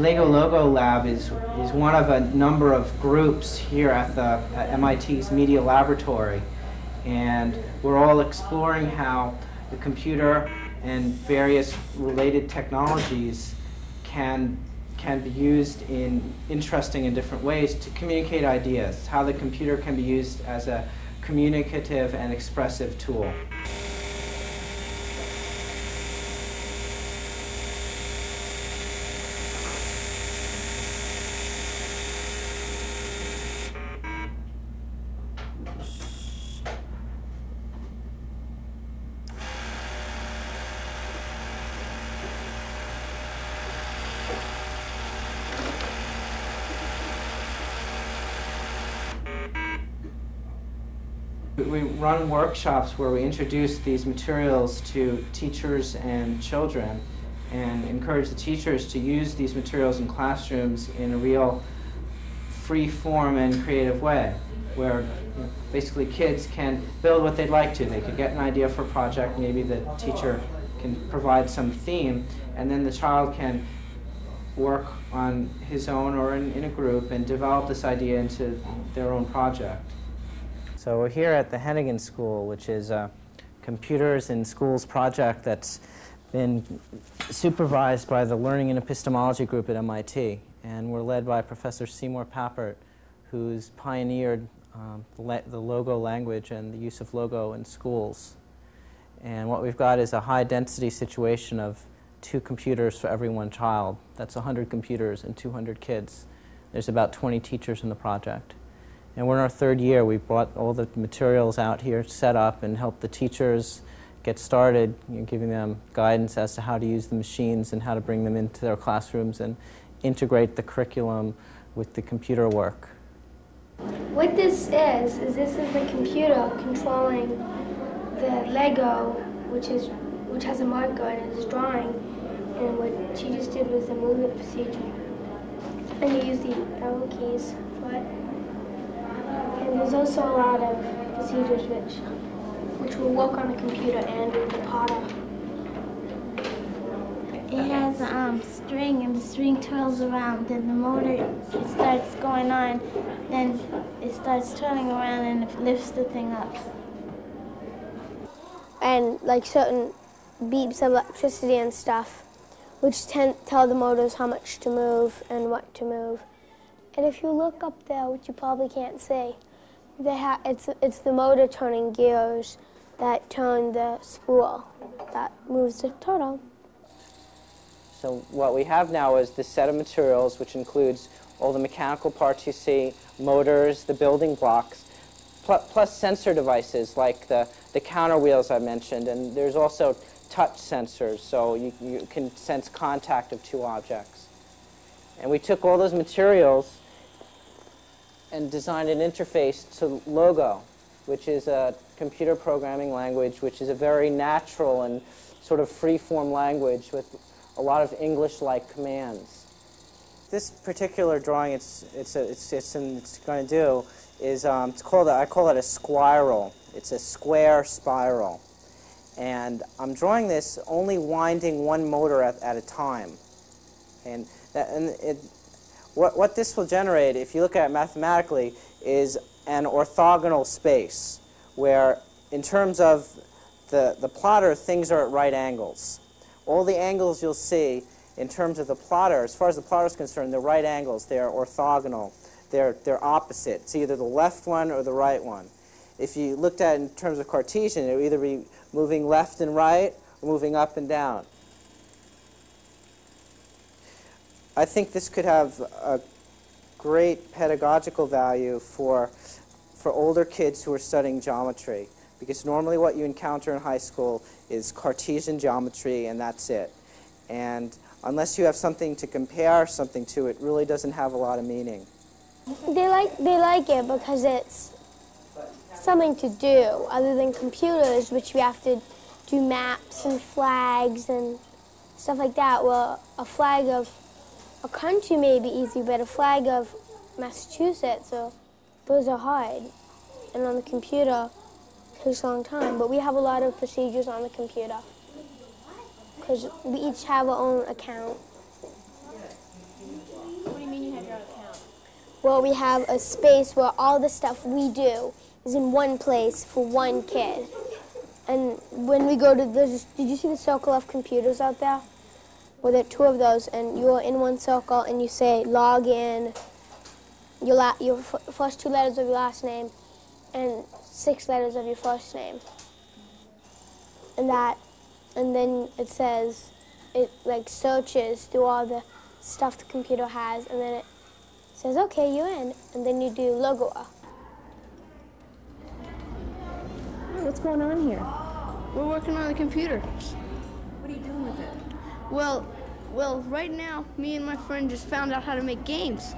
LEGO Logo Lab is, is one of a number of groups here at, the, at MIT's Media Laboratory. And we're all exploring how the computer and various related technologies can, can be used in interesting and different ways to communicate ideas, how the computer can be used as a communicative and expressive tool. We run workshops where we introduce these materials to teachers and children and encourage the teachers to use these materials in classrooms in a real free form and creative way where you know, basically kids can build what they'd like to. They could get an idea for a project, maybe the teacher can provide some theme, and then the child can work on his own or in, in a group and develop this idea into their own project. So we're here at the Hennigan School, which is a computers in schools project that's been supervised by the Learning and Epistemology group at MIT. And we're led by Professor Seymour Papert, who's pioneered um, the, the logo language and the use of logo in schools. And what we've got is a high density situation of two computers for every one child. That's 100 computers and 200 kids. There's about 20 teachers in the project. And we're in our third year. We brought all the materials out here, set up, and helped the teachers get started, you know, giving them guidance as to how to use the machines and how to bring them into their classrooms and integrate the curriculum with the computer work. What this is, is this is the computer controlling the Lego, which is which has a marker and it's drawing. And what she just did was the movement procedure. And you use the arrow keys for it. And there's also a lot of procedures which which will work on the computer and with the plotter. It has a um, string and the string twirls around. Then the motor it starts going on. Then it starts twirling around and it lifts the thing up. And like certain beeps of electricity and stuff, which tend, tell the motors how much to move and what to move. And if you look up there, which you probably can't see, they ha- it's, it's the motor turning gears that turn the spool that moves the turtle. So what we have now is this set of materials, which includes all the mechanical parts you see, motors, the building blocks, pl plus sensor devices like the, the counter wheels I mentioned, and there's also touch sensors, so you, you can sense contact of two objects. And we took all those materials and designed an interface to Logo, which is a computer programming language, which is a very natural and sort of free-form language with a lot of English-like commands. This particular drawing it's, it's, a, it's, it's, it's going to do is um, it's called a, I call it a spiral. It's a square spiral. And I'm drawing this only winding one motor at, at a time. And, that, and it, what, what this will generate, if you look at it mathematically, is an orthogonal space where in terms of the, the plotter, things are at right angles. All the angles you'll see in terms of the plotter, as far as the plotter is concerned, they're right angles. They are orthogonal. They're, they're opposite. It's either the left one or the right one. If you looked at it in terms of Cartesian, it would either be moving left and right or moving up and down. I think this could have a great pedagogical value for, for older kids who are studying geometry because normally what you encounter in high school is Cartesian geometry and that's it. And unless you have something to compare something to, it really doesn't have a lot of meaning. They like, they like it because it's something to do other than computers, which we have to do maps and flags and stuff like that. Well, a flag of a country may be easy, but a flag of Massachusetts, or those are hard. And on the computer, it takes a long time. But we have a lot of procedures on the computer because we each have our own account. What do you mean you have your own account. Well, we have a space where all the stuff we do is in one place for one kid. And when we go to there's did you see the circle of computers out there? Well, there are two of those, and you're in one circle, and you say log in, your la- your f- first two letters of your last name, and six letters of your first name. And that, and then it says, it like searches through all the stuff the computer has, and then it says, okay, you're in, and then you do Logua. What's going on here? We're working on the computer. Well, well, right now, me and my friend just found out how to make games.